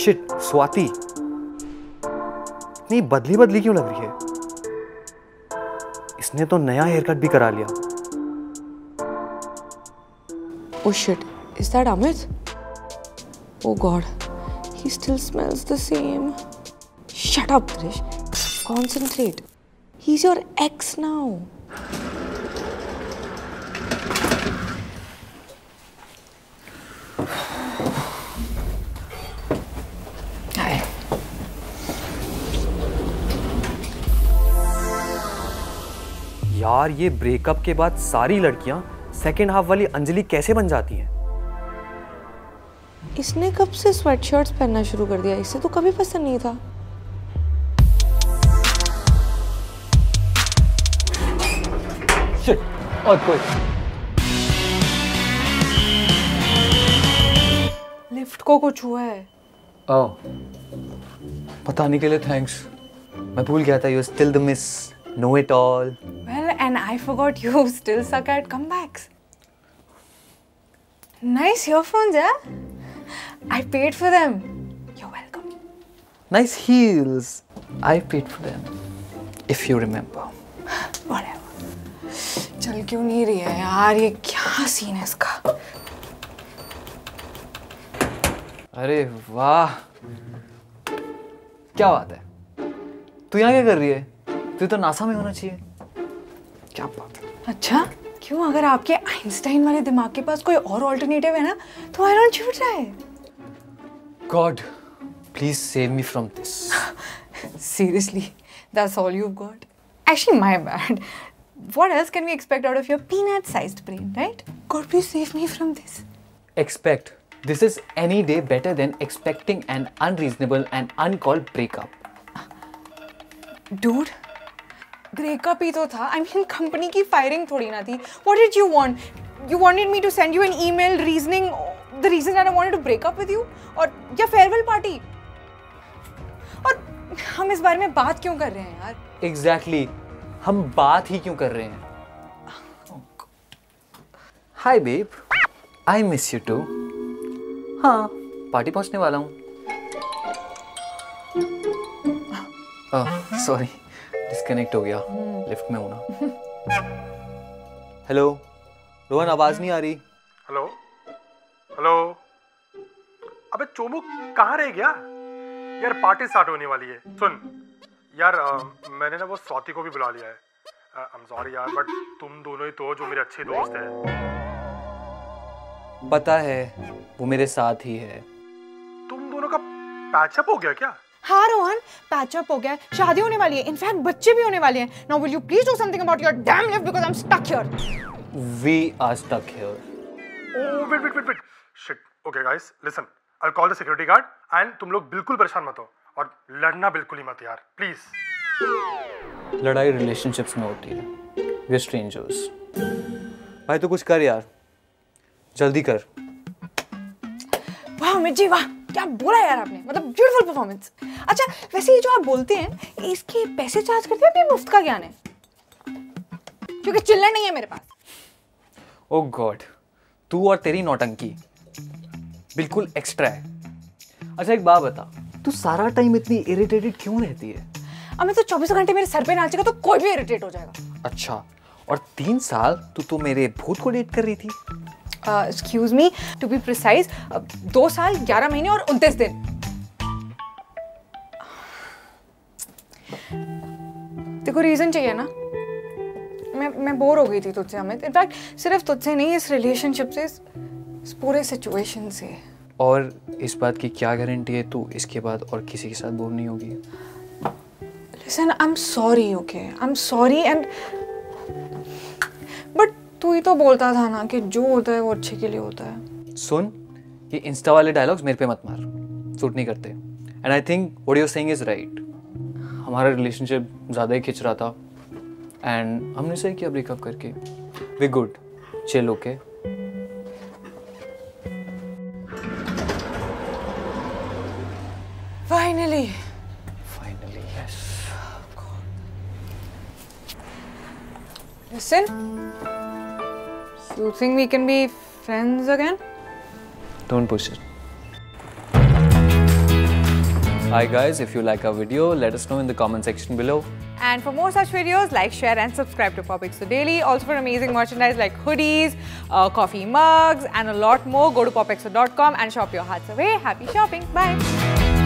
Shit Swati. नहीं बदली बदली क्यों लग रही है? इसने तो नया हेयर कट भी करा लिया। ओ shit is that Amit oh god he still smells the same shut up Trish concentrate he is your ex now यार ये ब्रेकअप के बाद सारी लड़कियाँ सेकेंड हाफ़ वाली अंजलि कैसे बन जाती हैं? इसने कब से स्वेटशर्ट्स पहनना शुरू कर दिया? इसे तो कभी पसंद नहीं था। और कोई। लिफ्ट को कुछ हुआ है। ओह बताने के लिए थैंक्स मैं भूल गया था you still the miss know it all I forgot you still suck at comebacks. Nice earphones, yeah? I paid for them. You're welcome. Nice heels I paid for them if you remember Whatever. चल क्यों नहीं रही है यार ये क्या scene है इसका अरे वाह क्या बात है तू यहाँ क्या कर रही है तू तो नासा में होना चाहिए क्या बात है अच्छा? क्यों? अगर आपके आइंस्टाइन वाले दिमाग के पास कोई और अल्टरनेटिव है ना तो आई डोंट शूट जाए god please save me from this seriously that's all you got actually my bad what else can we expect out of your peanut sized brain right god please save me from this expect this is any day better than expecting an unreasonable and uncalled breakup dude breakup ही तो था। I mean company की firing थोड़ी ना थी। What did you want you wanted me to send you an email reasoning the reason I want to break up with you और या farewell party और हम इस बारे में बात क्यों कर रहे हैं यार? Exactly exactly. हम बात ही क्यों कर रहे हैं? Hi babe I miss you too हाँ। पार्टी पहुँचने वाला हूँ। सॉरी oh, डिस्कनेक्ट हो गया। लिफ्ट में हूँ ना हेलो रोहन आवाज़ नहीं आ रही। हेलो हेलो अबे चोमू कहाँ रह गया? यार पार्टी स्टार्ट होने वाली है। सुन यार अ, मैंने ना वो स्वाति को भी बुला लिया है। आई एम सॉरी यार बट तुम दोनों ही तो जो मेरे अच्छे दोस्त हैं। पता है वो मेरे साथ ही है। तुम दोनों का पैचअप हो गया क्या? हाँ रोहन पैचअप हो गया है. शादी होने वाली है। इनफैक्ट बच्चे भी होने वाले हैं। Now will you please do something about your damn lift because I am stuck here we are stuck here oh wait wait wait wait shit okay guys listen I will call the security guard and तुम लोग बिल्कुल परेशान मत हो और लड़ना बिल्कुल ही मत यार प्लीज़ लड़ाई रिलेशनशिप्स में होती है। वी स्ट्रेंजर्स भाई तो कुछ कर यार। जल्दी कर। वाह मिर्जी वाह। क्या बोला यार आपने? मतलब ब्यूटीफुल परफॉर्मेंस अच्छा वैसे ये जो आप बोलते हैं इसके पैसे चार्ज करते हैं मुफ़्त का ज्ञान है? क्योंकि चिल्लर नहीं है मेरे पास। ओ गॉड तू और तेरी नौटंकी। बिल्कुल एक्स्ट्रा है। अच्छा एक बात बता तू सारा टाइम इतनी इरिटेटेड क्यों रहती है? अब मैं तो चौबीसों घंटे मेरे सर पे नाचेगा तो कोई भी इरिटेट हो जाएगा। अच्छा और तीन साल तू तो मेरे भूत को डेट कर रही थी। Excuse me to be precise दो साल ग्यारह महीने और उनतीस दिन। देखो रीजन चाहिए ना? मैं मैं बोर हो गई थी तुझसे अमित। इनफैक्ट सिर्फ़ तुझसे नहीं इस रिलेशनशिप से इस, इस पूरे सिचुएशन से। और इस बात की क्या गारंटी है तू? इसके बाद और किसी के साथ बोर नहीं होगी। Listen I am sorry okay I am sorry and but तू ही तो बोलता था ना कि जो होता है वो अच्छे के लिए होता है। सुन ये इंस्टा वाले डायलॉग्स मेरे पे मत मार। सूट नहीं करते। And I think what you saying is right हमारा रिलेशनशिप ज़्यादा ही खिंच रहा था एंड हमने सही किया ब्रेकअप करके। We good chill okay finally finally yes Listen, You think we can be friends again? Don't push it. Hi guys, if you like our video, let us know in the comment section below. And for more such videos, like, share and subscribe to PopXO Daily. Also for amazing merchandise like hoodies, uh, coffee mugs and a lot more, go to popexpo.com and shop your hearts away. Happy shopping. Bye.